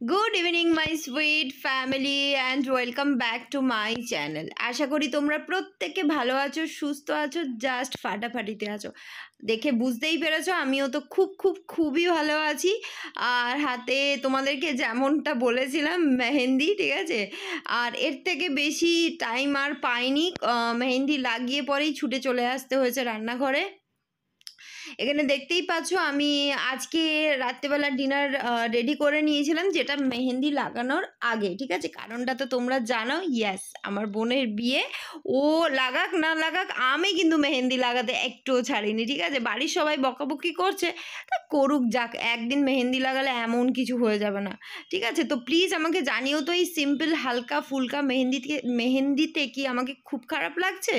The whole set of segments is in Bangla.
Good evening my sweet family and welcome back to my channel আশা করি তোমরা প্রত্যেকে ভালো আছো, সুস্থ আছো জাস্ট ফাটাফাটিতে আছো। দেখে বুঝতেই পেরেছ, আমিও তো খুব খুব, খুবই ভালো আছি। আর হাতে তোমাদেরকে যেমনটা বলেছিলাম, মেহেন্দি, ঠিক আছে? আর এর থেকে বেশি টাইম আর পাইনি। মেহেন্দি লাগিয়ে পরেই ছুটে চলে আসতে হয়েছে রান্নাঘরে। এখানে দেখতেই পাচ্ছ আমি আজকে রাত্রেবেলা ডিনার রেডি করে নিয়েছিলাম যেটা মেহেন্দি লাগানোর আগে, ঠিক আছে? কারণটা তো তোমরা জানো ইয়েস আমার বোনের বিয়ে। ও লাগাক না লাগাক, আমি কিন্তু মেহেন্দি লাগাতে একটুও ছাড়িনি, ঠিক আছে? বাড়ির সবাই বকাবকি করছে, তা করুক যাক, একদিন মেহেন্দি লাগালে এমন কিছু হয়ে যাবে না, ঠিক আছে? তো প্লিজ আমাকে জানিও তো এই সিম্পল হালকা ফুলকা মেহেন্দিতে মেহেন্দিতে কি আমাকে খুব খারাপ লাগছে?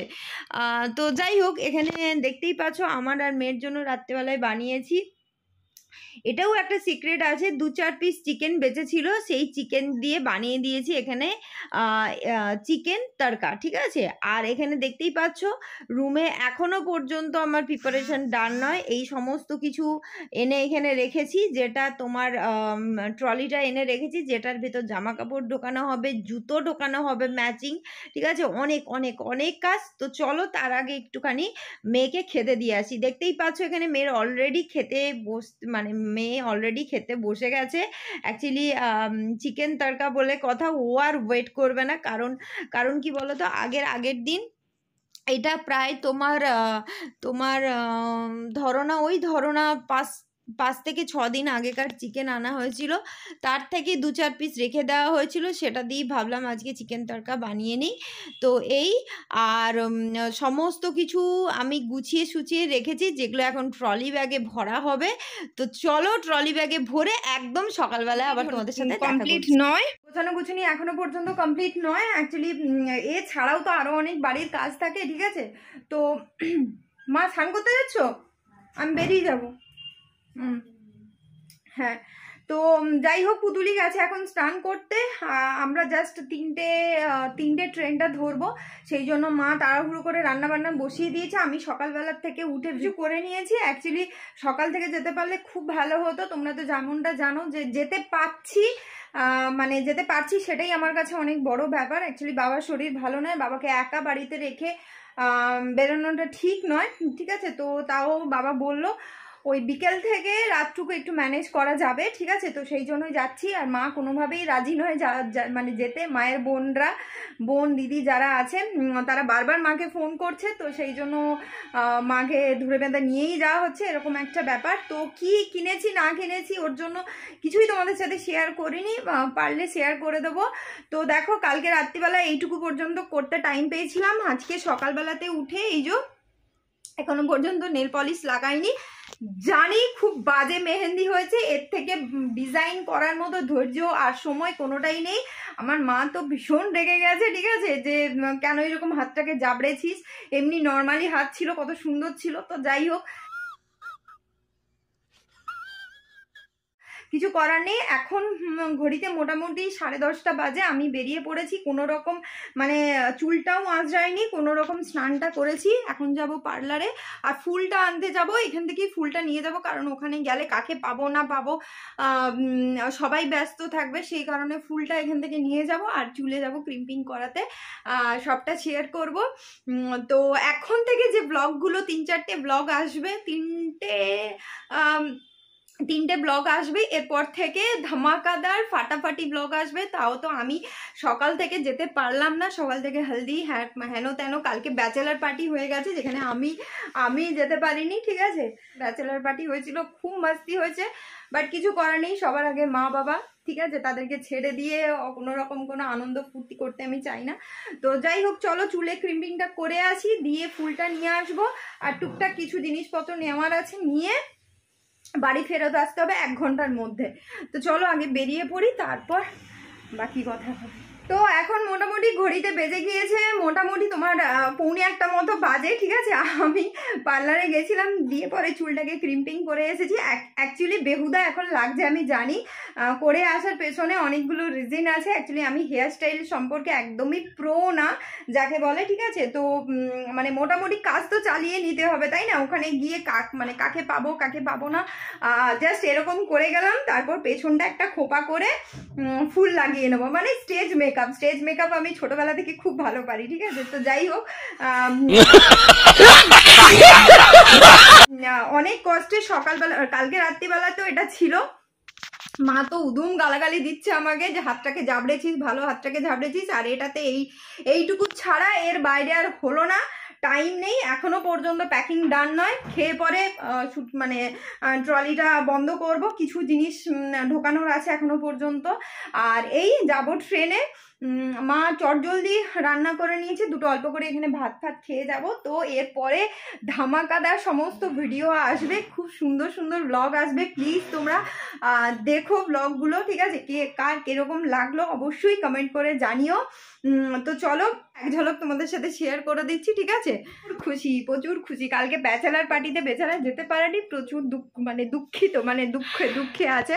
তো যাই হোক, এখানে দেখতেই পাচ্ছ আমার আর মেয়ের জন্য রাত্রেবেলায় বানিয়েছি। এটাও একটা সিক্রেট আছে। দু চার পিস চিকেন বেঁচেছিল, সেই চিকেন দিয়ে বানিয়ে দিয়েছি এখানে চিকেন তড়কা ঠিক আছে? আর এখানে দেখতেই পাচ্ছ রুমে এখনও পর্যন্ত আমার প্রিপারেশন ডান নয়। এই সমস্ত কিছু এনে এখানে রেখেছি, যেটা তোমার ট্রলিটা এনে রেখেছি, যেটার ভেতর জামা কাপড় ঢোকানো হবে, জুতো ঢোকানো হবে ম্যাচিং ঠিক আছে? অনেক অনেক অনেক কাজ। তো চলো তার আগে একটুখানি মেয়েকে খেতে দিয়ে আসি। দেখতেই পাচ্ছ এখানে মেয়ের অলরেডি খেতে বস মানে মেয়ে অলরেডি খেতে বসে গেছে। অ্যাকচুয়ালি চিকেন তড়কা বলে কথা ও আর ওয়েট করবে না। কারণ কারণ কি বলো তো আগের আগের দিন এটা প্রায় তোমার তোমার ধরনা ওই ধরনা পাঁচ পাঁচ থেকে ছ দিন আগেকার চিকেন আনা হয়েছিল। তার থেকে দু চার পিস রেখে দেওয়া হয়েছিল। সেটা দিয়েই ভাবলাম আজকে চিকেন তড়কা বানিয়ে নিই। তো এই আর সমস্ত কিছু আমি গুছিয়ে সুচিয়ে রেখেছি যেগুলো এখন ট্রলি ব্যাগে ভরা হবে। তো চলো ট্রলি ব্যাগে ভরে একদম সকালবেলা আবার তোমাদের সাথে কমপ্লিট নয়। গোছানো গুছানি এখনও পর্যন্ত কমপ্লিট নয়। অ্যাকচুয়ালি এ ছাড়াও তো আরও অনেক বাড়ির কাজ থাকে ঠিক আছে? তো মা স্নান করতে যাচ্ছ? আমি বেরিয়ে যাব। হ্যাঁ তো যাই হোক পুতুলি গেছে এখন স্নান করতে। আমরা জাস্ট তিনটে তিনটে ট্রেনটা ধরবো। সেই জন্য মা তাড়াহুড়ো করে রান্না বান্না বসিয়ে দিয়েছে। আমি সকালবেলার থেকে উঠে কিছু করে নিয়েছি। অ্যাকচুয়ালি সকাল থেকে যেতে পারলে খুব ভালো হতো। তোমরা তো যেমনটা জানো যে যেতে আহ, মানে যেতে পারছি সেটাই আমার কাছে অনেক বড় ব্যাপার। অ্যাকচুয়ালি বাবার শরীর ভালো নয়। বাবাকে একা বাড়িতে রেখে বেরোনোটা ঠিক নয়। ঠিক আছে? তো তাও বাবা বলল ওই বিকেল থেকে রাতটুকু একটু ম্যানেজ করা যাবে, ঠিক আছে? তো সেই জন্যই যাচ্ছি। আর মা কোনোভাবেই রাজি নয় যা মানে যেতে। মায়ের বোনরা, বোন, দিদি যারা আছেন তারা বারবার মাকে ফোন করছে। তো সেই জন্য মাকে ধরে বেঁধে নিয়েই যাওয়া হচ্ছে, এরকম একটা ব্যাপার। তো কি কিনেছি, না কিনেছি, ওর জন্য কিছুই তোমাদের সাথে শেয়ার করিনি। পারলে শেয়ার করে দেবো। তো দেখো, কালকে রাত্রিবেলা এইটুকু পর্যন্ত করতে টাইম পেয়েছিলাম। আজকে সকালবেলাতে উঠে এই যে এখনও পর্যন্ত নেল পলিশ লাগাইনি। জানি খুব বাজে মেহেন্দি হয়েছে, এর থেকে ডিজাইন করার মতো ধৈর্য আর সময় কোনোটাই নেই। আমার মা তো ভীষণ রেগে গেছে, ঠিক আছে? যে কেন এরকম হাতটাকে জাবড়েছিস? এমনি নর্মালি হাত ছিল, কত সুন্দর ছিল। তো যাই হোক কিছু করার নেই। এখন ঘড়িতে মোটামুটি সাড়ে দশটা বাজে, আমি বেরিয়ে পড়েছি। কোনো রকম মানে চুলটাও আঁচড়ায়নি কোনো রকম স্নানটা করেছি। এখন যাব পার্লারে। আর ফুলটা আনতে যাব, এখান থেকেই ফুলটা নিয়ে যাব, কারণ ওখানে গেলে কাকে পাবো না পাবো সবাই ব্যস্ত থাকবে, সেই কারণে ফুলটা এখান থেকে নিয়ে যাব। আর চুলে যাব ক্রিম্পিং করাতে। সবটা শেয়ার করব। তো এখন থেকে যে ব্লগগুলো, তিন চারটে ব্লগ আসবে, তিনটে তিনটে ব্লগ আসবে, এরপর থেকে ধামাকাদার ফাটাফাটি ব্লগ আসবে। তাও তো আমি সকাল থেকে যেতে পারলাম না, সকাল থেকে হলদি হ্যাঁ হেন তেন কালকে ব্যাচেলার পার্টি হয়ে গেছে, যেখানে আমি আমি যেতে পারিনি, ঠিক আছে? ব্যাচেলার পার্টি হয়েছিল, খুব মাস্তি হয়েছে বাট কিছু করার নেই, সবার আগে মা, বাবা, ঠিক আছে? তাদেরকে ছেড়ে দিয়ে কোনো রকম কোনো আনন্দ ফুর্তি করতে আমি চাই না। তো যাই হোক, চলো চুলে ক্রিম্পিংটা করে আসি, দিয়ে ফুলটা নিয়ে আসব, আর টুকটাক কিছু জিনিসপত্র নেওয়ার আছে, নিয়ে বাড়ি ফেরত আসতে হবে এক ঘণ্টার মধ্যে। তো চলো আগে বেরিয়ে পড়ি, তারপর বাকি কথা হবে। তো এখন মোটামুটি ঘড়িতে বেজে গিয়েছে, মোটামুটি তোমার পৌনে একটা মতো বাজে, ঠিক আছে? আমি পার্লারে গেছিলাম, দিয়ে পরে চুলটাকে ক্রিম্পিং করে এসেছি। অ্যাকচুয়ালি বেহুদা এখন লাগছে, আমি জানি। করে আসার পেছনে অনেকগুলো রিজন আছে। অ্যাকচুয়ালি আমি হেয়ার স্টাইল সম্পর্কে একদমই প্রো না, যাকে বলে, ঠিক আছে? তো মানে মোটামুটি কাজ তো চালিয়ে নিতে হবে, তাই না? ওখানে গিয়ে কাক মানে কাকে পাবো কাকে পাবো না জাস্ট এরকম করে গেলাম। তারপর পেছনটা একটা খোপা করে ফুল লাগিয়ে নেব মানে স্টেজ মেকআপ স্টেজ মেকআপ আমি ছোটবেলা থেকে খুব ভালো পারি, ঠিক আছে? তো যাই হোক অনেক কষ্টে সকালবেলা কালকে রাত্রিবেলা তো এটা ছিল। মা তো উদুম গালাগালি দিচ্ছে আমাকে যে হাতটাকে জাবড়েছিস ভালো হাতটাকে ঝাবড়েছিস, আর এটাতে এই, এইটুকু ছাড়া এর বাইরে আর হলো না। টাইম নেই, এখনও পর্যন্ত প্যাকিং ডান নয়। খেয়ে পরে মানে ট্রলিটা বন্ধ করব। কিছু জিনিস ঢোকানোর আছে এখনও পর্যন্ত। আর এই যাব ট্রেনে। মা চটজলদি রান্না করে নিয়েছে, দুটো অল্প করে এখানে ভাত ফাত খেয়ে যাব। তো এরপরে ধামাকাদার সমস্ত ভিডিও আসবে, খুব সুন্দর সুন্দর ব্লগ আসবে। প্লিজ তোমরা দেখো ব্লগগুলো ঠিক আছে? কে কার কীরকম লাগল অবশ্যই কমেন্ট করে জানিও। তো চলো এক ঝলক তোমাদের সাথে শেয়ার করে দিচ্ছি, ঠিক আছে? খুশি, প্রচুর খুশি। কালকে ব্যাচেলার পার্টিতে বেচারা যেতে পারেনি, প্রচুর দুঃখ মানে দুঃখিত মানে দুঃখে দুঃখে আছে।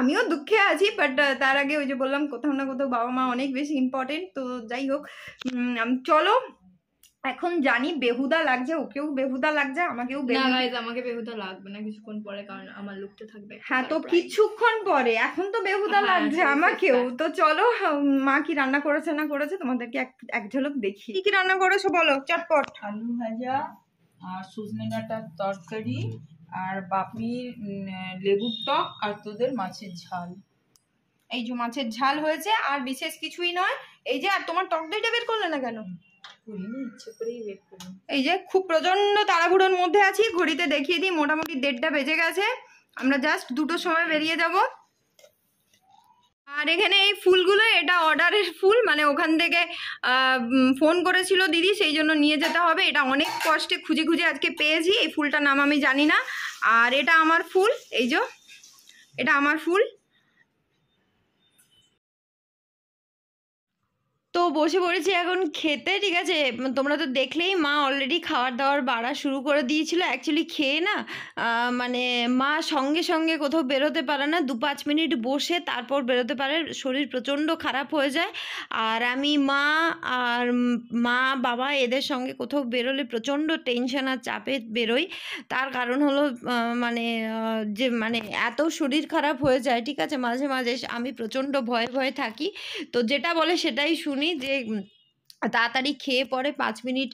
আমিও দুঃখে আছি বাট তার আগে ওই যে বললাম, কোথাও না কোথাও বাবা মা অনেক বেশি ইম্পর্টেন্ট তো যাই হোক চলো এখন জানি বেহুদা লাগছে ওকেও বেহুদা লাগছে আমাকেও না গাইজ আমাকে বেহুদা লাগবে না কিছুক্ষণ পরে কারণ আমার লুকটা থাকবে হ্যাঁ তো কিছুক্ষণ পরে এখন তো বেহুদা হ্যাঁ, লাগছে আমাকেও। তো চলো মা কি রান্না করেছে না করেছে তোমাদেরকে এক এক ঝলক দেখি। কি কি রান্না করেছ বলো চটপট। আলু ভাজা আর সজনে ডাঁটার তরকারি আর বাপির লেবুর টক আর তোদের মাছের ঝাল। এই যে মাছের ঝাল হয়েছে আর বিশেষ কিছুই নয়। এই যে আর তোমার টক দইটা বের করলে না কেন? এই যে খুব প্রচণ্ড তাড়াহুড়োর মধ্যে আছি, ঘড়িতে দেখিয়ে দিই, মোটামুটি দেড়টা বেজে গেছে। আমরা জাস্ট দুটোর সময় বেরিয়ে যাব। আর এখানে এই ফুলগুলো, এটা অর্ডারের ফুল মানে ওখান থেকে ফোন করেছিল দিদি, সেই জন্য নিয়ে যেতে হবে। এটা অনেক কষ্টে খুঁজে খুঁজে আজকে পেয়েছি, এই ফুলটার নাম আমি জানি না। আর এটা আমার ফুল, এই যে, এটা আমার ফুল। বসে পড়েছি এখন খেতে, ঠিক আছে? তোমরা তো দেখলেই মা অলরেডি খাবার দাবার বাড়া শুরু করে দিয়েছিল। অ্যাকচুয়ালি খেয়ে না মানে মা সঙ্গে সঙ্গে কোথাও বেরোতে পারে না। দু পাঁচ মিনিট বসে তারপর বেরোতে পারে। শরীর প্রচণ্ড খারাপ হয়ে যায়। আর আমি মা আর মা, বাবা এদের সঙ্গে কোথাও বেরোলে প্রচণ্ড টেনশন আর চাপে বেরোই। তার কারণ হলো মানে যে মানে এত শরীর খারাপ হয়ে যায়, ঠিক আছে? মাঝে মাঝে আমি প্রচণ্ড ভয়ে ভয়ে থাকি। তো যেটা বলে সেটাই শুনি। যে উম, তাড়াতাড়ি খেয়ে পরে পাঁচ মিনিট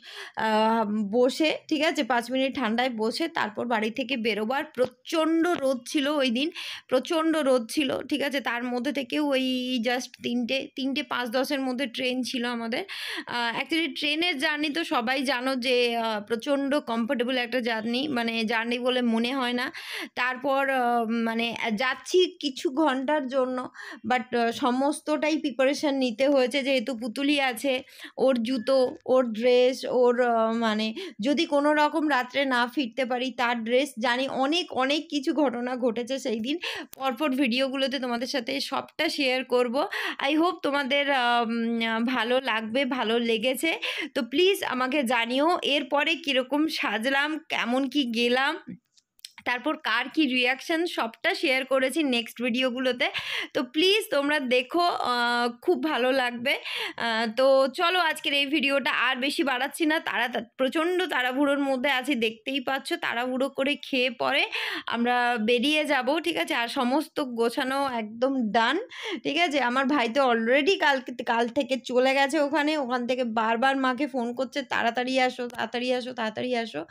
বসে, ঠিক আছে? পাঁচ মিনিট ঠান্ডায় বসে তারপর বাড়ি থেকে বেরোবার প্রচণ্ড রোদ ছিল ওই দিন, প্রচণ্ড রোদ ছিল, ঠিক আছে? তার মধ্যে থেকেও ওই জাস্ট তিনটে তিনটে পাঁচ দশের মধ্যে ট্রেন ছিল আমাদের। অ্যাকচুয়ালি ট্রেনের জার্নি তো সবাই জানো যে প্রচণ্ড কমফোর্টেবল একটা জার্নি মানে জার্নি বলে মনে হয় না। তারপর মানে যাচ্ছি কিছু ঘণ্টার জন্য বাট সমস্তটাই প্রিপারেশান নিতে হয়েছে, যেহেতু পুতুলি আছে। ওর জুতো, ওর ড্রেস ওর মানে যদি কোনো রকম রাত্রে না ফিরতে পারি তার ড্রেস জানি অনেক অনেক কিছু ঘটনা ঘটেছে সেই দিন। পরপর ভিডিওগুলোতে তোমাদের সাথে সবটা শেয়ার করব। আই হোপ তোমাদের ভালো লাগবে, ভালো লেগেছে। তো প্লিজ আমাকে জানিও এরপরে কীরকম সাজলাম, কেমন কি গেলাম। তারপর কার কি রিয়াকশান সবটা শেয়ার করেছি নেক্সট ভিডিওগুলোতে তো প্লিজ তোমরা দেখো খুব ভালো লাগবে। তো চলো আজকের এই ভিডিওটা আর বেশি বাড়াচ্ছি না। তারা প্রচণ্ড তাড়াহুড়োর মধ্যে আছি, দেখতেই পাচ্ছ, তাড়াহুড়ো করে খেয়ে পরে আমরা বেরিয়ে যাব, ঠিক আছে? আর সমস্ত গোছানো একদম ডান ঠিক আছে? আমার ভাই তো অলরেডি কাল কাল থেকে চলে গেছে ওখানে, ওখান থেকে বারবার মাকে ফোন করছে, তাড়াতাড়ি আসো তাড়াতাড়ি আসো তাড়াতাড়ি আসো।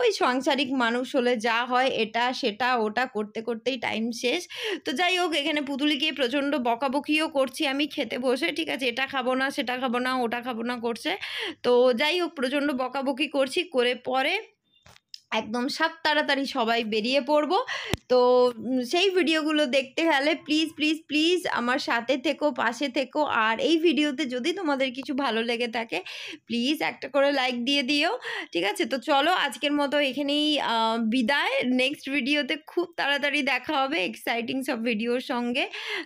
ওই সাংসারিক মানুষ হলে যা হয় এটা, সেটা, ওটা করতে করতেই টাইম শেষ। তো যাই হোক, এখানে পুতুলিকে প্রচণ্ড বকাবকিও করছি আমি খেতে বসে। ঠিক আছে, এটা খাব না, সেটা খাব না, ওটা খাব না করছে। তো যাই হোক, প্রচণ্ড বকাবকি করছি, করে পরে একদম সাত তাড়াতাড়ি সবাই বেরিয়ে পড়ব। তো সেই ভিডিওগুলো দেখতে গেলে প্লিজ প্লিজ প্লিজ আমার সাথে থেকো, পাশে থেকো। আর এই ভিডিওতে যদি তোমাদের কিছু ভালো লেগে থাকে প্লিজ একটা করে লাইক দিয়ে দিও। ঠিক আছে? তো চলো আজকের মতো এখানেই বিদায়। নেক্সট ভিডিওতে খুব তাড়াতাড়ি দেখা হবে এক্সাইটিং সব ভিডিওর সঙ্গে।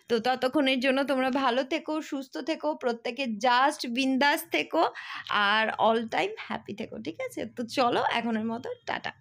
তো ততক্ষণের জন্য তোমরা ভালো থেকো, সুস্থ থেকো, প্রত্যেকে জাস্ট বিন্দাস থেকো। আর অল টাইম হ্যাপি থেকো, ঠিক আছে? তো চলো এখনের মতো, টাটা।